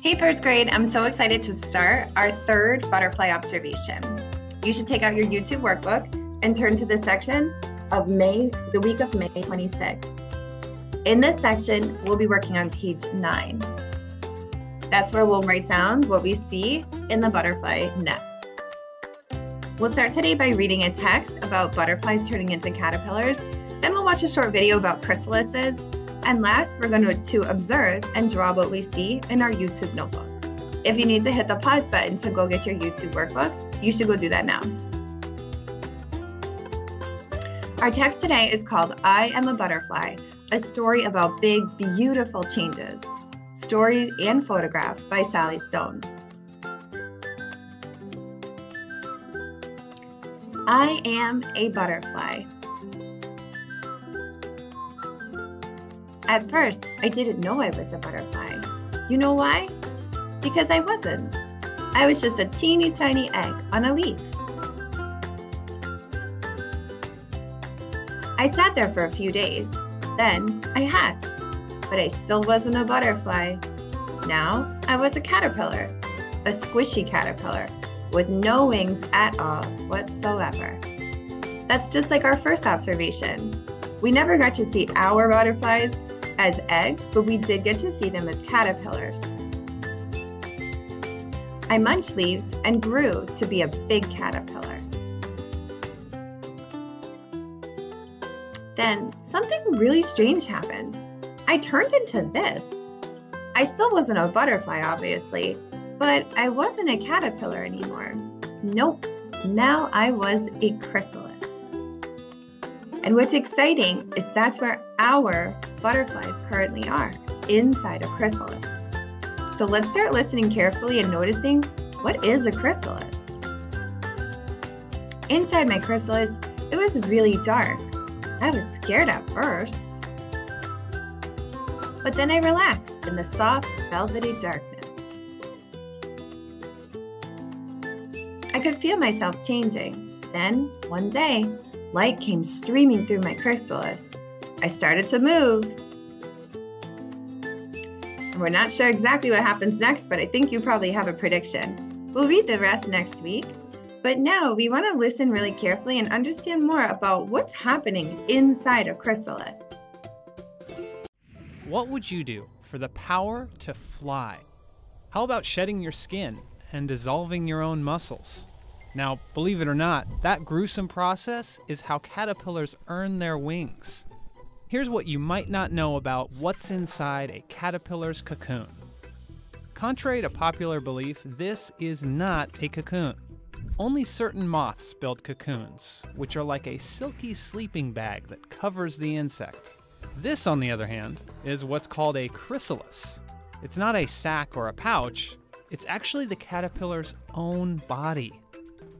Hey, first grade, I'm so excited to start our third butterfly observation. You should take out your YouTube workbook and turn to the section of May, the week of May 26th. In this section, we'll be working on page 9. That's where we'll write down what we see in the butterfly net. We'll start today by reading a text about butterflies turning into caterpillars. Then we'll watch a short video about chrysalises and last, we're going to, observe and draw what we see in our YouTube notebook. If you need to hit the pause button to go get your YouTube workbook, you should go do that now. Our text today is called I Am a Butterfly, a story about big, beautiful changes. Stories and photograph by Sally Stone. I am a butterfly. At first, I didn't know I was a butterfly. You know why? Because I wasn't. I was just a teeny tiny egg on a leaf. I sat there for a few days. Then I hatched, but I still wasn't a butterfly. Now I was a caterpillar, a squishy caterpillar with no wings at all whatsoever. That's just like our first observation. We never got to see our butterflies as eggs, but we did get to see them as caterpillars. I munched leaves and grew to be a big caterpillar. Then something really strange happened. I turned into this. I still wasn't a butterfly, obviously, but I wasn't a caterpillar anymore. Nope, now I was a chrysalis. And what's exciting is that's where our butterflies currently are, inside a chrysalis. So let's start listening carefully and noticing what is a chrysalis. Inside my chrysalis, it was really dark. I was scared at first. But then I relaxed in the soft, velvety darkness. I could feel myself changing. Then, one day, light came streaming through my chrysalis. I started to move. We're not sure exactly what happens next, but I think you probably have a prediction. We'll read the rest next week. But now we want to listen really carefully and understand more about what's happening inside a chrysalis. What would you do for the power to fly? How about shedding your skin and dissolving your own muscles? Now, believe it or not, that gruesome process is how caterpillars earn their wings. Here's what you might not know about what's inside a caterpillar's cocoon. Contrary to popular belief, this is not a cocoon. Only certain moths build cocoons, which are like a silky sleeping bag that covers the insect. This, on the other hand, is what's called a chrysalis. It's not a sac or a pouch, it's actually the caterpillar's own body.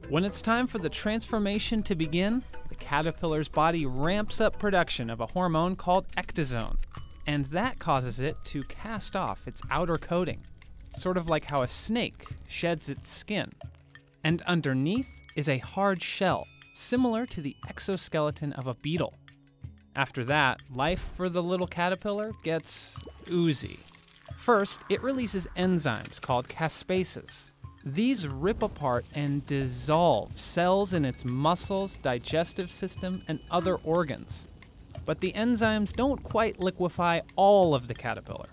When it's time for the transformation to begin, the caterpillar's body ramps up production of a hormone called ecdysone, and that causes it to cast off its outer coating, sort of like how a snake sheds its skin. And underneath is a hard shell, similar to the exoskeleton of a beetle. After that, life for the little caterpillar gets oozy. First, it releases enzymes called caspases, these rip apart and dissolve cells in its muscles, digestive system, and other organs. But the enzymes don't quite liquefy all of the caterpillar.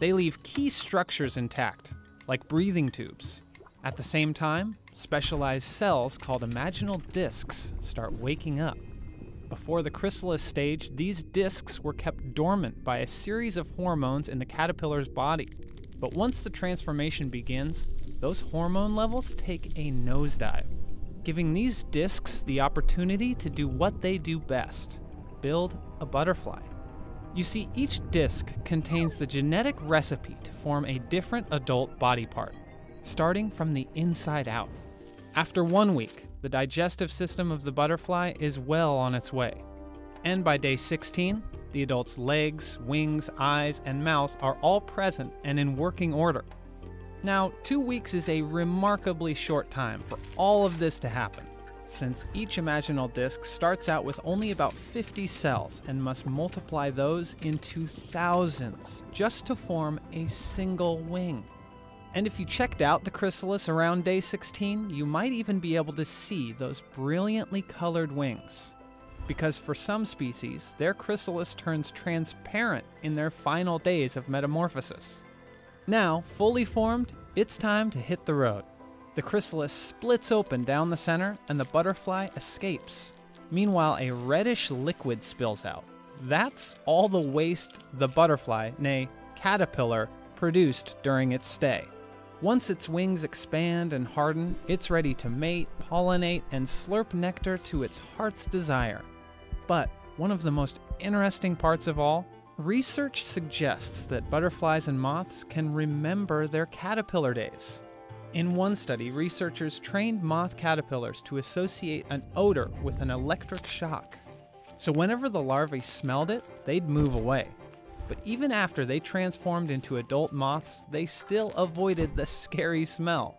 They leave key structures intact, like breathing tubes. At the same time, specialized cells called imaginal discs start waking up. Before the chrysalis stage, these discs were kept dormant by a series of hormones in the caterpillar's body. But once the transformation begins, those hormone levels take a nosedive, giving these discs the opportunity to do what they do best build a butterfly. You see, each disc contains the genetic recipe to form a different adult body part, starting from the inside out. After one week, the digestive system of the butterfly is well on its way. And by day 16, the adult's legs, wings, eyes, and mouth are all present and in working order. Now, two weeks is a remarkably short time for all of this to happen, since each imaginal disc starts out with only about 50 cells and must multiply those into thousands just to form a single wing. And if you checked out the chrysalis around day 16, you might even be able to see those brilliantly colored wings. Because for some species, their chrysalis turns transparent in their final days of metamorphosis. Now, fully formed, it's time to hit the road. The chrysalis splits open down the center and the butterfly escapes. Meanwhile, a reddish liquid spills out. That's all the waste the butterfly, nay, caterpillar, produced during its stay. Once its wings expand and harden, it's ready to mate, pollinate, and slurp nectar to its heart's desire. But one of the most interesting parts of all, research suggests that butterflies and moths can remember their caterpillar days. In one study, researchers trained moth caterpillars to associate an odor with an electric shock. So whenever the larvae smelled it, they'd move away. But even after they transformed into adult moths, they still avoided the scary smell.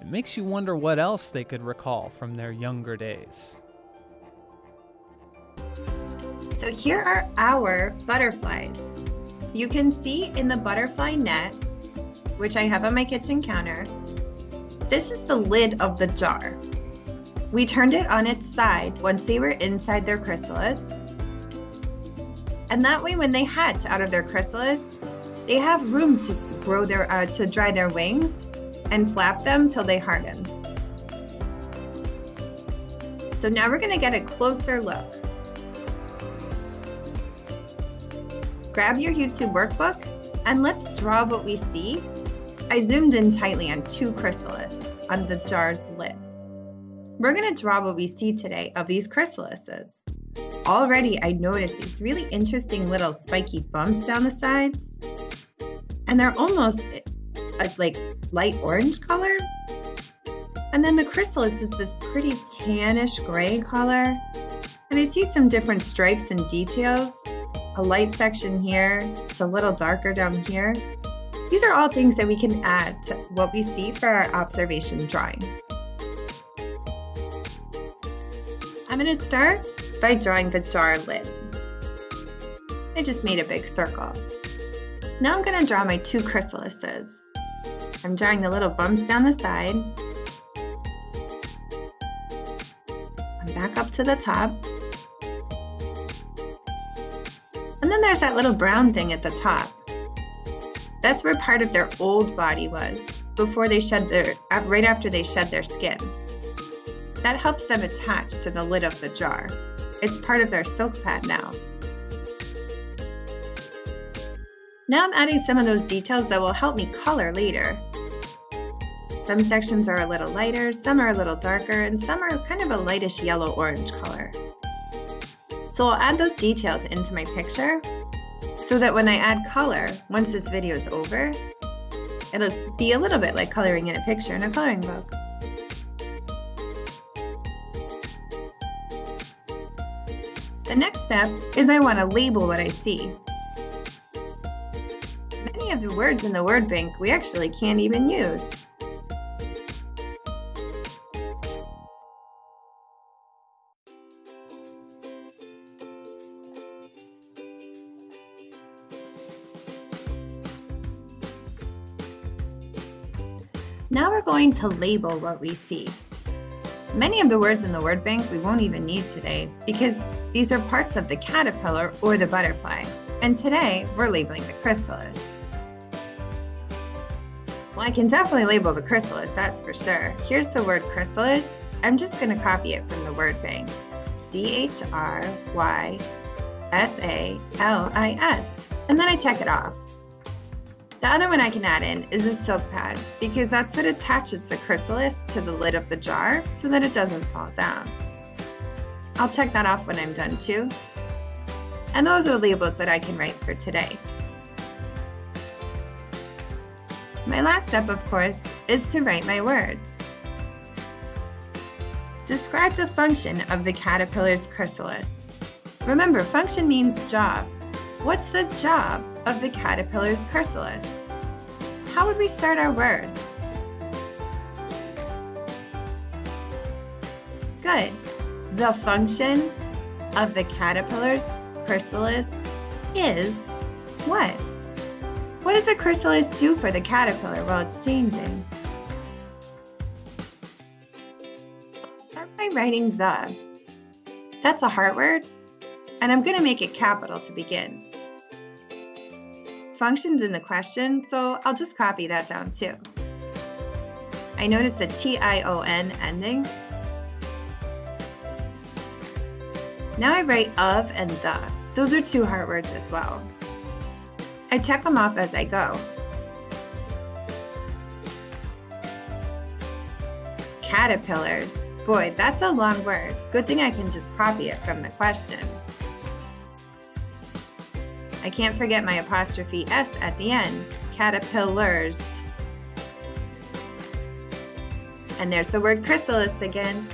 It makes you wonder what else they could recall from their younger days. So here are our butterflies. You can see in the butterfly net, which I have on my kitchen counter, this is the lid of the jar. We turned it on its side once they were inside their chrysalis and that way, when they hatch out of their chrysalis, they have room to grow their uh, to dry their wings and flap them till they harden. So now we're going to get a closer look. Grab your YouTube workbook and let's draw what we see. I zoomed in tightly on two chrysalis on the jar's lid. We're going to draw what we see today of these chrysalises already I noticed these really interesting little spiky bumps down the sides. And they're almost uh, like light orange color. And then the chrysalis is this pretty tannish gray color. And I see some different stripes and details. A light section here, it's a little darker down here. These are all things that we can add to what we see for our observation drawing. I'm going to start by drawing the jar lid. I just made a big circle. Now I'm going to draw my two chrysalises. I'm drawing the little bumps down the side. I'm back up to the top. And then there's that little brown thing at the top. That's where part of their old body was before they shed their, right after they shed their skin. That helps them attach to the lid of the jar. It's part of their silk pad now. Now I'm adding some of those details that will help me color later. Some sections are a little lighter, some are a little darker, and some are kind of a lightish yellow-orange color. So I'll add those details into my picture so that when I add color, once this video is over, it'll be a little bit like coloring in a picture in a coloring book. The next step is I want to label what I see. Many of the words in the word bank we actually can't even use. Now we're going to label what we see. Many of the words in the word bank we won't even need today because these are parts of the caterpillar or the butterfly. And today we're labeling the chrysalis. Well, I can definitely label the chrysalis, that's for sure. Here's the word chrysalis. I'm just going to copy it from the word bank. C-H-R-Y-S-A-L-I-S. And then I check it off. The other one I can add in is a silk pad because that's what attaches the chrysalis to the lid of the jar so that it doesn't fall down. I'll check that off when I'm done too. And those are labels that I can write for today. My last step, of course, is to write my words. Describe the function of the caterpillar's chrysalis. Remember, function means job. What's the job of the caterpillar's chrysalis? How would we start our words? Good. The function of the caterpillar's chrysalis is what? What does the chrysalis do for the caterpillar while it's changing? Start by writing the. That's a heart word, and I'm going to make it capital to begin. Functions in the question, so I'll just copy that down too. I notice the T-I-O-N ending. Now I write of and the. Those are two heart words as well. I check them off as I go. Caterpillars. Boy, that's a long word. Good thing I can just copy it from the question. I can't forget my apostrophe S at the end. Caterpillars. And there's the word chrysalis again.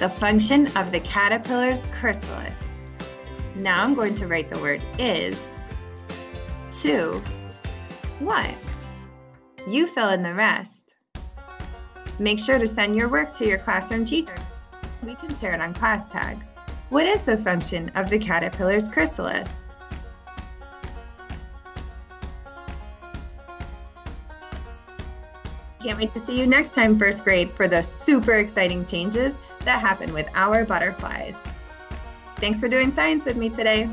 The function of the caterpillar's chrysalis. Now I'm going to write the word is to what? You fill in the rest. Make sure to send your work to your classroom teacher. We can share it on ClassTag. What is the function of the caterpillar's chrysalis? Can't wait to see you next time, first grade, for the super exciting changes that happen with our butterflies. Thanks for doing science with me today.